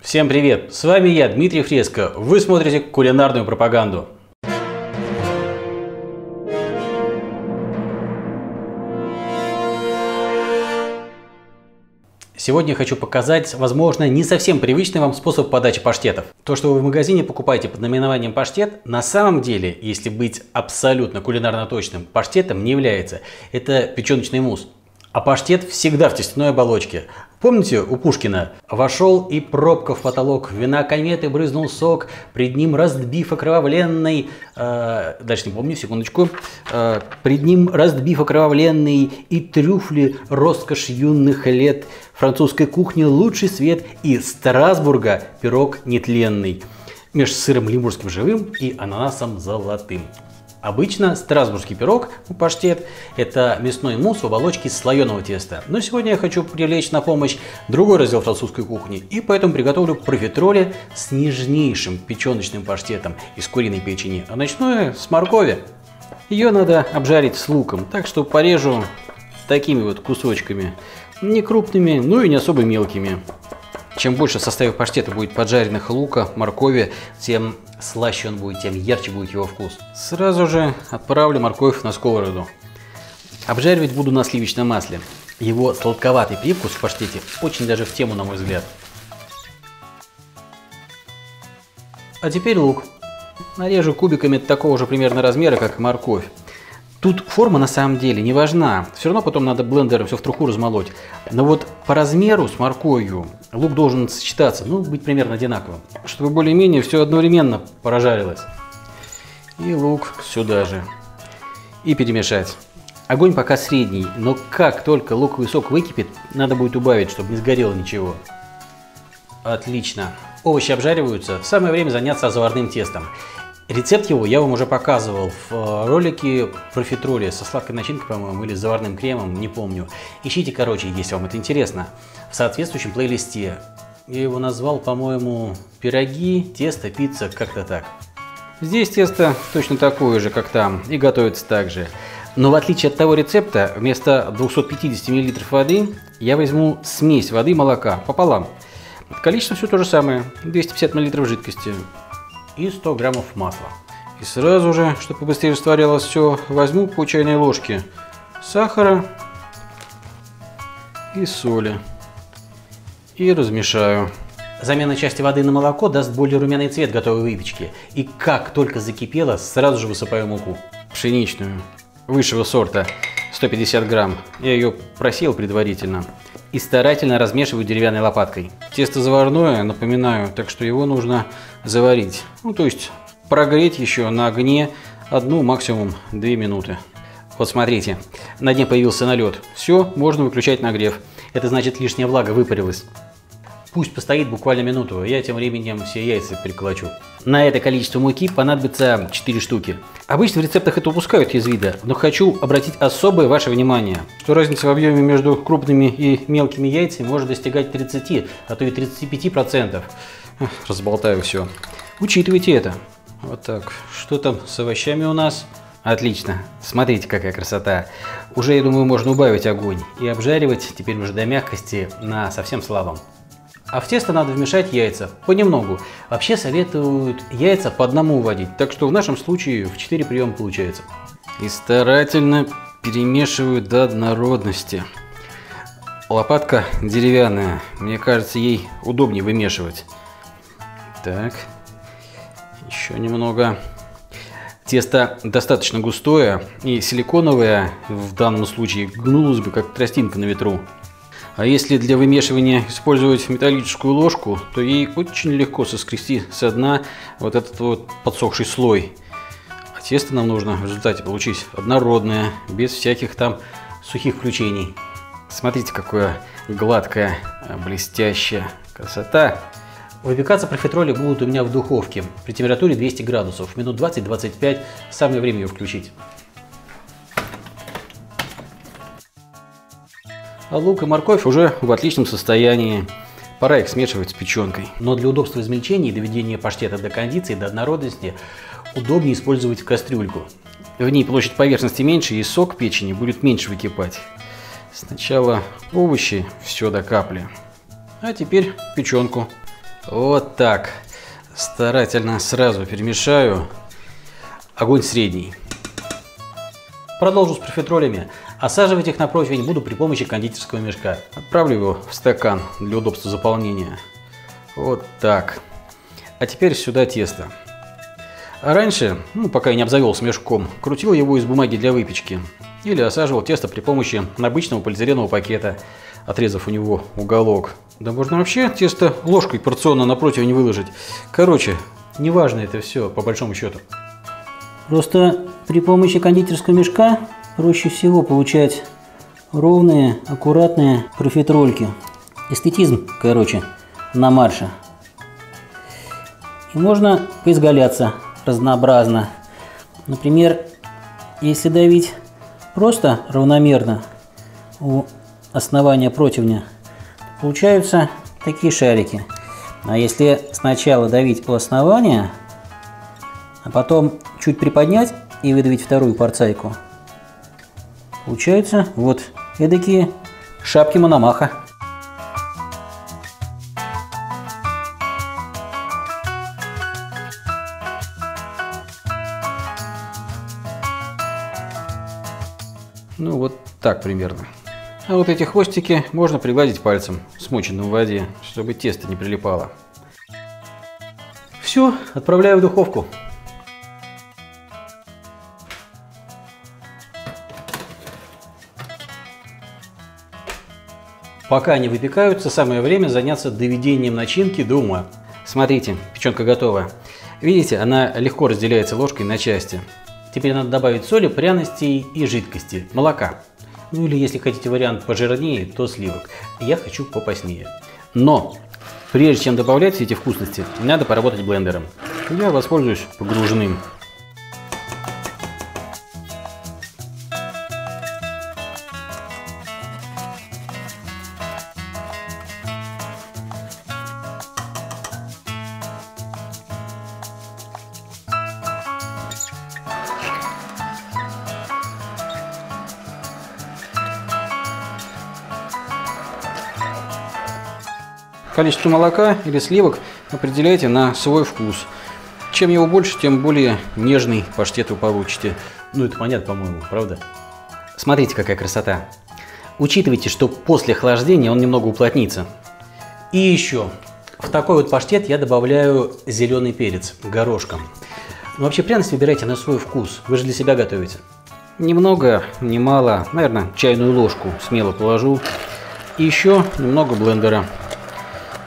Всем привет! С вами я, Дмитрий Фреско. Вы смотрите кулинарную пропаганду. Сегодня хочу показать, возможно, не совсем привычный вам способ подачи паштетов. То, что вы в магазине покупаете под наименованием паштет, на самом деле, если быть абсолютно кулинарно точным, паштетом не является. Это печеночный мусс. А паштет всегда в тестяной оболочке. Помните у Пушкина? «Вошел и пробка в потолок, вина кометы брызнул сок, пред ним раздбив окровавленный...» э, Дальше не помню, секундочку. Э, «Пред ним раздбив окровавленный и трюфли роскошь юных лет, французской кухни лучший свет и Страсбурга пирог нетленный» меж сыром лимурским живым и ананасом золотым. Обычно страсбургский пирог, паштет, это мясной мусс в оболочке слоеного теста. Но сегодня я хочу привлечь на помощь другой раздел французской кухни, и поэтому приготовлю профитроли с нежнейшим печеночным паштетом из куриной печени, а ночное с моркови. Ее надо обжарить с луком, так что порежу такими вот кусочками, не крупными, ну и не особо мелкими. Чем больше в составе паштета будет поджаренных лука, моркови, тем слаще он будет, тем ярче будет его вкус. Сразу же отправлю морковь на сковороду. Обжаривать буду на сливочном масле. Его сладковатый привкус в паштете очень даже в тему, на мой взгляд. А теперь лук. Нарежу кубиками такого же примерно размера, как морковь. Тут форма на самом деле не важна. Все равно потом надо блендером все в труху размолоть. Но вот по размеру с морковью лук должен сочетаться, ну, быть примерно одинаковым. Чтобы более-менее все одновременно прожарилось. И лук сюда же. И перемешать. Огонь пока средний, но как только луковый сок выкипит, надо будет убавить, чтобы не сгорело ничего. Отлично. Овощи обжариваются. Самое время заняться заварным тестом. Рецепт его я вам уже показывал в э, ролике про фитроли со сладкой начинкой, по-моему, или с заварным кремом, не помню. Ищите, короче, если вам это интересно, в соответствующем плейлисте. Я его назвал, по-моему, пироги, тесто, пицца, как-то так. Здесь тесто точно такое же, как там, и готовится так же. Но в отличие от того рецепта, вместо 250 мл воды я возьму смесь воды и молока пополам. Количество все то же самое, 250 мл жидкости и 100 граммов масла. И сразу же, чтобы побыстрее растворялось все, возьму по чайной ложке сахара и соли. И размешаю. Замена части воды на молоко даст более румяный цвет готовой выпечки. И как только закипело, сразу же высыпаю муку. Пшеничную, высшего сорта, 150 грамм. Я ее просеял предварительно. И старательно размешиваю деревянной лопаткой. Тесто заварное, напоминаю, так что его нужно заварить. Ну, то есть прогреть еще на огне одну, максимум две минуты. Вот смотрите, на дне появился налет. Все, можно выключать нагрев. Это значит лишняя влага выпарилась. Пусть постоит буквально минуту, я тем временем все яйца приколочу. На это количество муки понадобится 4 штуки. Обычно в рецептах это упускают из вида, но хочу обратить особое ваше внимание, что разница в объеме между крупными и мелкими яйцами может достигать 30, а то и 35%. Разболтаю все. Учитывайте это. Вот так. Что там с овощами у нас? Отлично. Смотрите, какая красота. Уже, я думаю, можно убавить огонь и обжаривать теперь уже до мягкости на совсем слабом. А в тесто надо вмешать яйца понемногу. Вообще советуют яйца по одному вводить, так что в нашем случае в 4 приема получается. И старательно перемешиваю до однородности. Лопатка деревянная, мне кажется, ей удобнее вымешивать. Так, еще немного. Тесто достаточно густое и силиконовое, в данном случае гнулось бы как тростинка на ветру. А если для вымешивания использовать металлическую ложку, то ей очень легко соскрести со дна вот этот вот подсохший слой. А тесто нам нужно в результате получить однородное, без всяких там сухих включений. Смотрите, какое гладкое, блестящая красота. Выпекаться профитроли будут у меня в духовке при температуре 200 градусов. Минут 20-25, самое время ее включить. А лук и морковь уже в отличном состоянии. Пора их смешивать с печенкой. Но для удобства измельчения и доведения паштета до кондиции, до однородности, удобнее использовать кастрюльку. В ней площадь поверхности меньше и сок печени будет меньше выкипать. Сначала овощи, все до капли. А теперь печенку. Вот так. Старательно сразу перемешаю. Огонь средний. Продолжу с профитролями. Осаживать их на противень буду при помощи кондитерского мешка. Отправлю его в стакан для удобства заполнения. Вот так. А теперь сюда тесто. А раньше, ну, пока я не обзавелся мешком, крутил его из бумаги для выпечки. Или осаживал тесто при помощи обычного полиэтиленового пакета, отрезав у него уголок. Да можно вообще тесто ложкой порционно напротив не выложить. Короче, неважно это все, по большому счету. Просто при помощи кондитерского мешка проще всего получать ровные, аккуратные профитрольки. Эстетизм, короче, на марше. И можно поизгаляться разнообразно. Например, если давить просто равномерно у основания противня, получаются такие шарики. А если сначала давить у основания, а потом чуть приподнять и выдавить вторую порцайку, получаются вот эдакие шапки Мономаха. Ну вот так примерно. А вот эти хвостики можно пригладить пальцем, смоченным в воде, чтобы тесто не прилипало. Все, отправляю в духовку. Пока они выпекаются, самое время заняться доведением начинки до ума. Смотрите, печенка готова. Видите, она легко разделяется ложкой на части. Теперь надо добавить соли, пряностей и жидкости, молока. Ну или если хотите вариант пожирнее, то сливок. Я хочу попаснее. Но прежде чем добавлять все эти вкусности, надо поработать блендером. Я воспользуюсь погруженным. Количество молока или сливок определяйте на свой вкус. Чем его больше, тем более нежный паштет вы получите. Ну, это понятно, по-моему, правда? Смотрите, какая красота. Учитывайте, что после охлаждения он немного уплотнится. И еще, в такой вот паштет я добавляю зеленый перец горошком. Но вообще пряность выбирайте на свой вкус. Вы же для себя готовите. Немного, немало, наверное, чайную ложку смело положу. И еще немного блендера.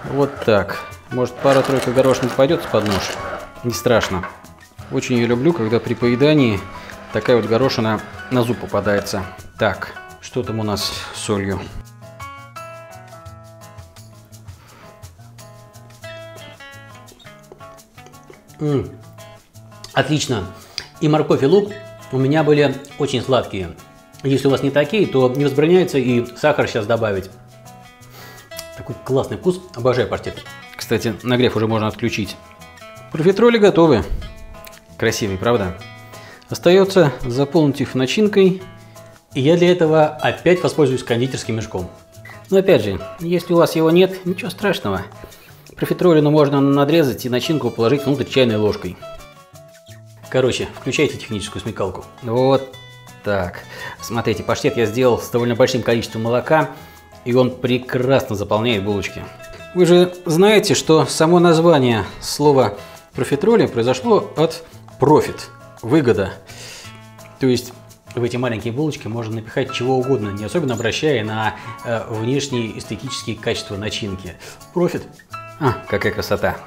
Вот так. Может пара-тройка горошин пойдет под нож? Не страшно. Очень ее люблю, когда при поедании такая вот горошина на зуб попадается. Так, что там у нас с солью? М -м, отлично. И морковь и лук у меня были очень сладкие. Если у вас не такие, то не возбраняется и сахар сейчас добавить. Такой классный вкус. Обожаю паштет. Кстати, нагрев уже можно отключить. Профитроли готовы. Красивый, правда? Остается заполнить их начинкой. И я для этого опять воспользуюсь кондитерским мешком. Но опять же, если у вас его нет, ничего страшного. Профитролину можно надрезать и начинку положить внутрь чайной ложкой. Короче, включайте техническую смекалку. Вот так. Смотрите, паштет я сделал с довольно большим количеством молока и он прекрасно заполняет булочки. Вы же знаете, что само название слова профитроли произошло от профит, выгода. То есть в эти маленькие булочки можно напихать чего угодно, не особенно обращая на э, внешние эстетические качества начинки. Профит. А, какая красота.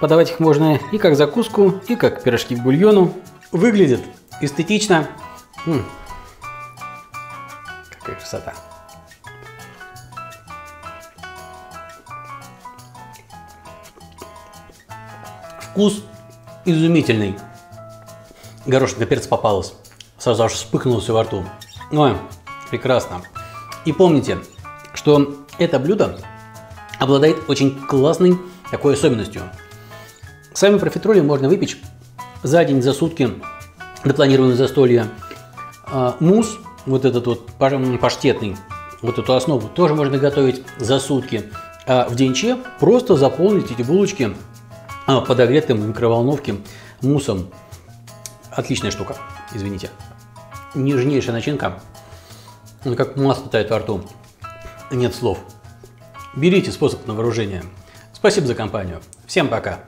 Подавать их можно и как закуску, и как пирожки к бульону. Выглядит эстетично. М -м. Какая красота. Вкус изумительный. Горошинка перец попалась. Сразу аж вспыхнуло все во рту. Ой, прекрасно. И помните, что это блюдо обладает очень классной такой особенностью. Сами профитроли можно выпечь за день, за сутки до планируемого застолья. А мусс, вот этот вот паштетный, вот эту основу, тоже можно готовить за сутки. А в денче просто заполнить эти булочки подогретым в микроволновке муссом. Отличная штука, извините. Нежнейшая начинка. Как масло тает во рту. Нет слов. Берите способ на вооружение. Спасибо за компанию. Всем пока.